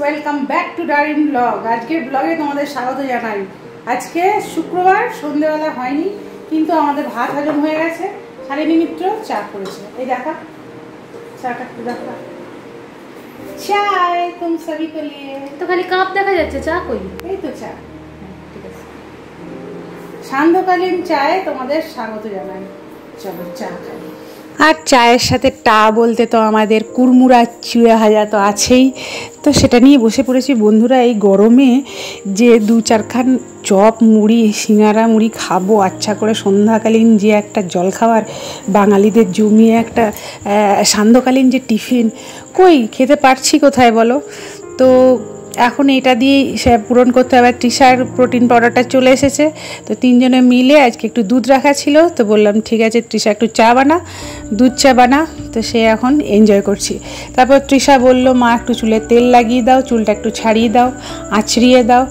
Welcome back to Darin blog আজকের ব্লগে তোমাদের স্বাগত জানাই। আজকে শুক্রবার সন্ধেবেলা হয়নি কিন্তু আমাদের ভাত হজম হয়ে গেছে। শালিনী মিত্র চা করেছে। এই দেখা চাটা একটু দেখা। চায় তুম সবই কে লিয়ে। তো খালি কাপ দেখা যাচ্ছে চা কই? এই তো চা। ঠিক আছে। সান্ধ্যকালীন চায়ে তোমাদের স্বাগত জানাই। চলো চা খাই। চায়ের সাথে টা বলতে তো আমাদের কুড়মুড়া চিড়ে ভাজা তো আছেই। তো সেটা নিয়ে বসে পড়েছি। বন্ধুরা, এই গরমে যে দু চারখান চপ, মুড়ি, সিঙ্গারা মুড়ি খাব আচ্ছা করে সন্ধ্যাকালীন যে একটা জলখাবার, বাঙালিদের জমিয়ে একটা সান্ধ্যকালীন যে টিফিন, কই খেতে পারছি কোথায় বলো? তো এখন এটা দিয়েই সে পূরণ করতে হবে। তৃষার প্রোটিন পাউডারটা চলে এসেছে। তো তিনজনে মিলে আজকে একটু দুধ রাখা ছিল। তো বললাম, ঠিক আছে, তৃষা, একটু চা বানা, দুধ চা বানা। তো সে এখন এনজয় করছি। তারপর তৃষা বলল, মা, একটু চুলে তেল লাগিয়ে দাও, চুলটা একটু ছাড়িয়ে দাও আছড়িয়ে দাও।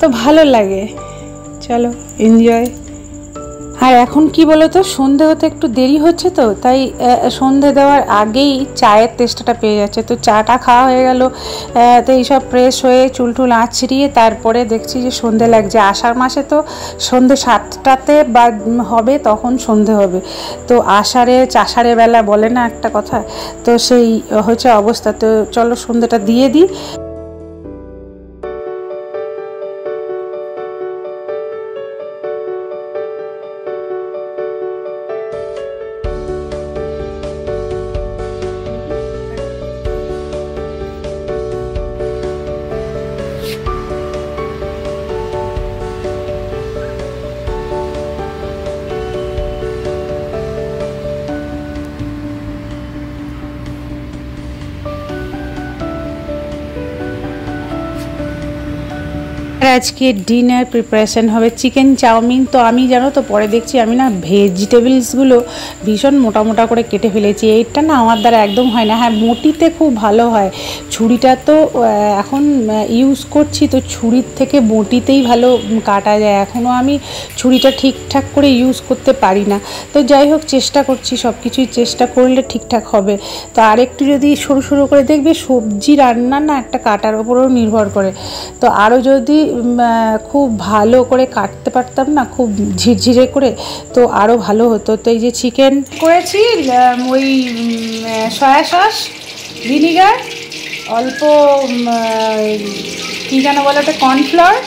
তো ভালো লাগে। চলো এনজয় আর এখন কি বলো তো সন্ধে হতে একটু দেরি হচ্ছে তো, তাই সন্ধে দেওয়ার আগেই চায়ের তেষ্টাটা পেয়ে যাচ্ছে। তো চাটা খাওয়া হয়ে গেল তো এইসব ফ্রেশ হয়ে চুল টুল আঁচড়িয়ে তারপরে দেখছি যে সন্ধে লাগছে। আষাঢ় মাসে তো সন্ধে সাতটাতে বা হবে, তখন সন্ধে হবে। তো আষাঢ়ে, চাষাঢ়ে বেলা বলে না একটা কথা? তো সেই হচ্ছে অবস্থা। তো চলো সন্ধেটা দিয়ে দিই। আজকে ডিনার প্রিপারেশান হবে চিকেন চাউমিন। তো আমি, জানো তো, পরে দেখছি আমি না ভেজিটেবলসগুলো ভীষণ মোটা মোটা করে কেটে ফেলেছি। এইটা না আমার দ্বারা একদম হয় না। হ্যাঁ মোটিতে খুব ভালো হয়। ছুরিটা তো এখন ইউজ করছি তো ছুরির থেকে বটিতেই ভালো কাটা যায়। এখনও আমি ছুরিটা ঠিকঠাক করে ইউজ করতে পারি না। তো যাই হোক, চেষ্টা করছি সব কিছুই চেষ্টা করলে ঠিকঠাক হবে। তো আরেকটু যদি সরু সরু করে দেখবে, সবজি রান্না না একটা কাটার ওপরেও নির্ভর করে। তো আরও যদি খুব ভালো করে কাটতে পারতাম না, খুব ঝিরঝিরে করে, তো আরও ভালো হতো। তো এই যে চিকেন করেছি ওই সয়া সস, ভিনিগার, অল্প কী যেন বলে কর্নফ্লাওয়ার,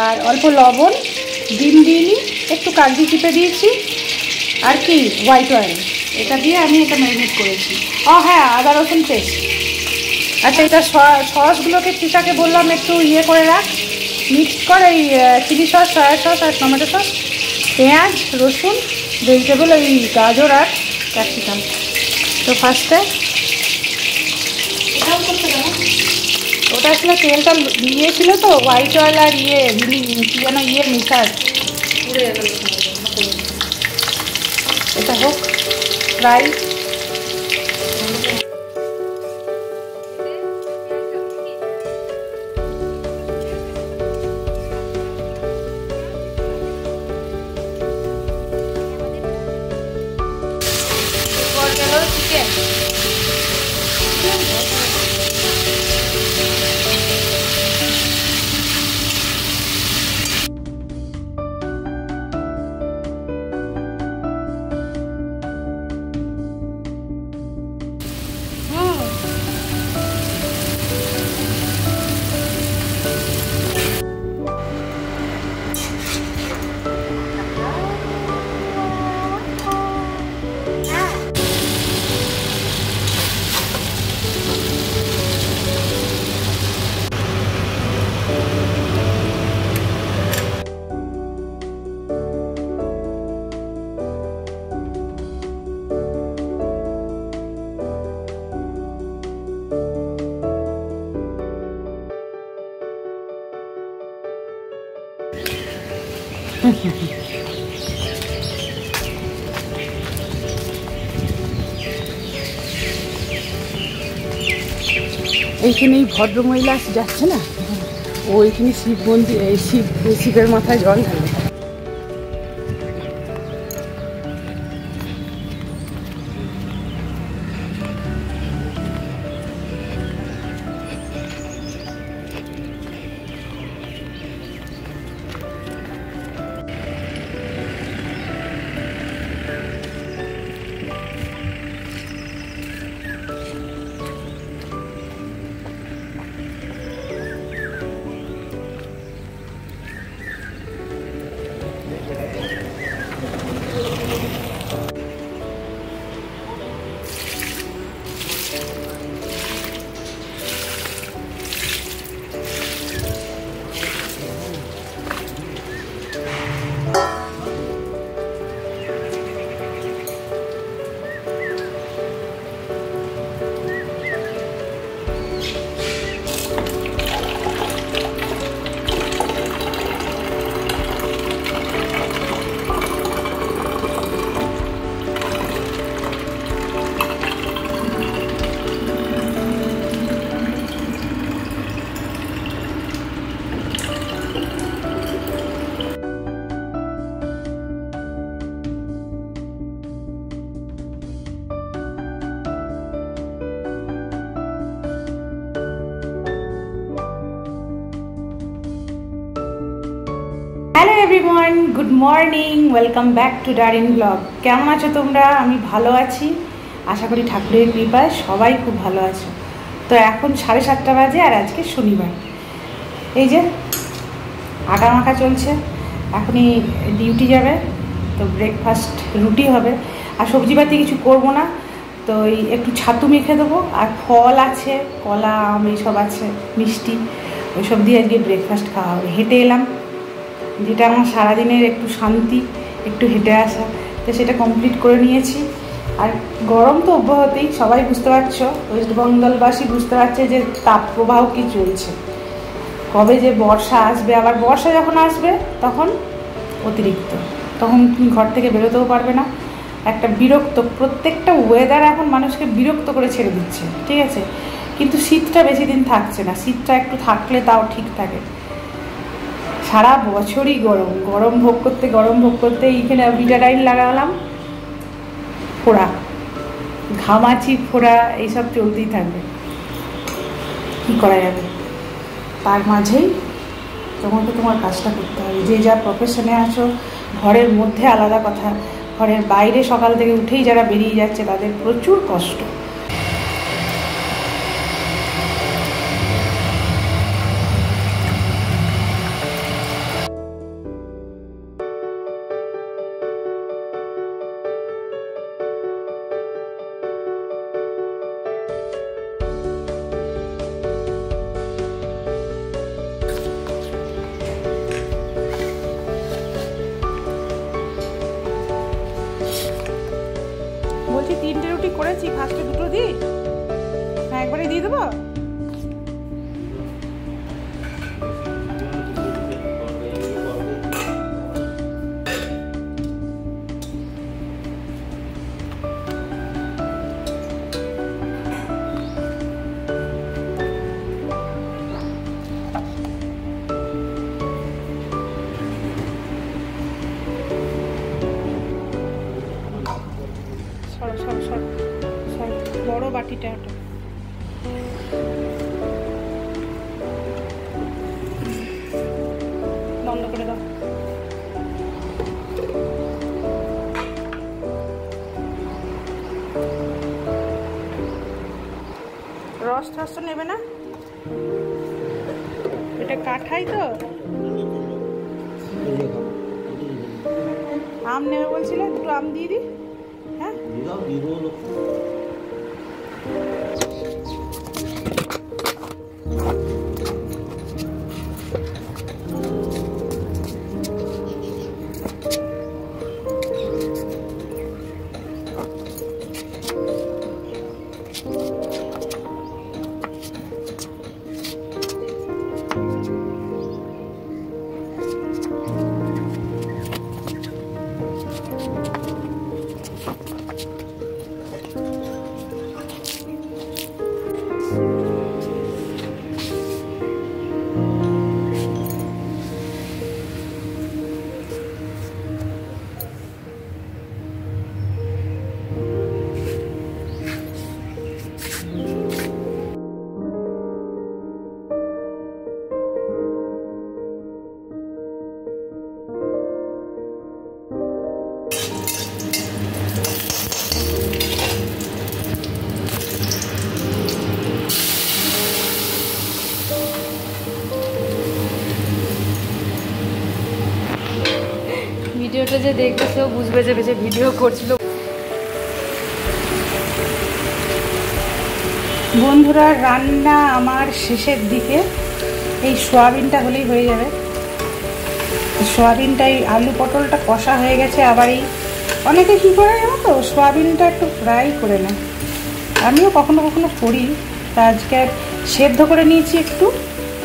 আর অল্প লবণ, ডিম দিইনি, একটু কাগজি চিপে দিয়েছি, আর কি, হোয়াইট অয়েল এটা দিয়ে আমি এটা ম্যারিনেট করেছি। ও হ্যাঁ আদা রসুন পেস্ট। আচ্ছা এটা সসগুলোকে তৃষাকে বললাম, একটু ইয়ে করে রাখ। মিক্স কর, এই চিলি সস, সয়া সস আর টমেটো সস, পেঁয়াজ, রসুন ভেজিটেবল ওই গাজর আর ক্যাপসিকাম তো ফার্স্টে ওটা আসলে তেলটা ইয়ে ছিল তো হোয়াইট অয়েল আর ইয়ে কী যেন ইয়ে মিশার এটা হোক ফ্রাই 再见。এইখানে এই ভদ্রমহিলা যাচ্ছে না? ও এখানে শিব মন্দির শিব শিবের মাথায় জল ঢালে hello everyone good morning welcome back to Darin blog কেমন আছো তোমরা? আমি ভালো আছি। আশা করি ঠাকুরের কৃপায় সবাই খুব ভালো আছো। তো এখন সাড়ে সাতটা বাজে আর আজকে শনিবার। এই যে, আটা মাখা চলছে। এখনই ডিউটি যাবে, তো ব্রেকফাস্ট রুটি হবে। আর সবজিপাতি কিছু করব না, তো এই একটু ছাতু মেখে দেবো। আর ফল আছে, কলা, আম, এইসব আছে, মিষ্টি, ওইসব দিয়ে আজকে ব্রেকফাস্ট খাওয়া হবে। হেঁটে এলাম। যেটা আমার সারাদিনের একটু শান্তি, একটু হেঁটে আসা। তো সেটা কমপ্লিট করে নিয়েছি। আর গরম তো অব্যাহতেই, সবাই বুঝতে পারছ ওয়েস্ট বেঙ্গলবাসী বুঝতে পারছে যে তাপ প্রবাহ কী চলছে। কবে যে বর্ষা আসবে, আবার বর্ষা যখন আসবে, তখন অতিরিক্ত। তখন তুমি ঘর থেকে বেরোতেও পারবে না। একটা বিরক্ত, প্রত্যেকটা ওয়েদার এখন মানুষকে বিরক্ত করে ছেড়ে দিচ্ছে, ঠিক আছে? কিন্তু শীতটা বেশি দিন থাকছে না। শীতটা একটু থাকলে তাও ঠিক থাকে। সারা বছরই গরম। গরম ভোগ করতে, গরম ভোগ করতে এইখানে বিটাডাইন লাগালাম। ফোড়া। ঘামাচি, ফোড়া, এইসব চলতেই থাকবে। কী করা যাবে? তার মাঝেই তোমাকে তোমার কাজটা করতে হবে। যে যা প্রফেশনে আছো, ঘরের মধ্যে আলাদা কথা। ঘরের বাইরে সকাল থেকে উঠেই যারা বেরিয়ে যাচ্ছে, তাদের প্রচুর কষ্ট। ফার্স্টে দুটো দিই? হ্যাঁ একবারে দিয়ে দেবো? তো নেবে না? এটা কাঠাই তো? আম নেবে বলছিলে দুটো আম দিয়ে দিই হ্যাঁ? ভিডিওটা যে সেও বুঝবে যে যে ভিডিও করছিল। বন্ধুরা, রান্না আমার শেষের দিকে। এই সোয়াবিনটা হলেই হয়ে যাবে। সোয়াবিনটা এই আলু পটলটা কষা হয়ে গেছে, আবার এই অনেকে কী করে জানো তো? সোয়াবিনটা একটু ফ্রাই করে নেয়। আমিও কখনো কখনো করি। তা আজকে সেদ্ধ করে নিয়েছি একটু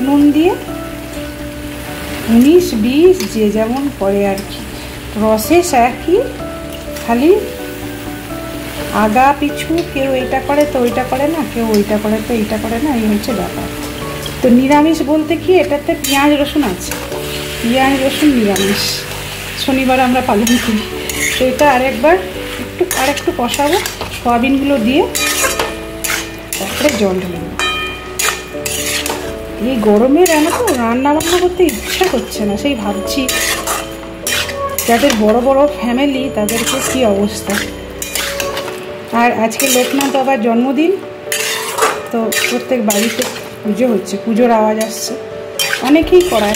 নুন দিয়ে। উনিশ বিশ যে যেমন করে আর কি। প্রসেস একই খালি আগা পিছু কেউ এইটা করে তো ওইটা করে না, কেউ ওইটা করে তো এইটা করে না, এই হচ্ছে ব্যাপার। তো নিরামিষ বলতে কি এটাতে পেঁয়াজ, রসুন আছে। পেঁয়াজ, রসুন, নিরামিষ। শনিবার আমরা পালন করি। তো এটা আরেকবার একটু আর একটু কষাবো, সয়াবিনগুলো দিয়ে, তারপরে জল ঢেলে এই গরমে রান্না তো রান্না বান্না করতে ইচ্ছা করছে না, সেই ভাবছি যাদের বড় বড় ফ্যামিলি তাদেরকে কী অবস্থা? আর আজকে লোকনাথ বাবার জন্মদিন, তো প্রত্যেক বাড়িতে পুজো হচ্ছে, পুজোর আওয়াজ আসছে। অনেকেই করায়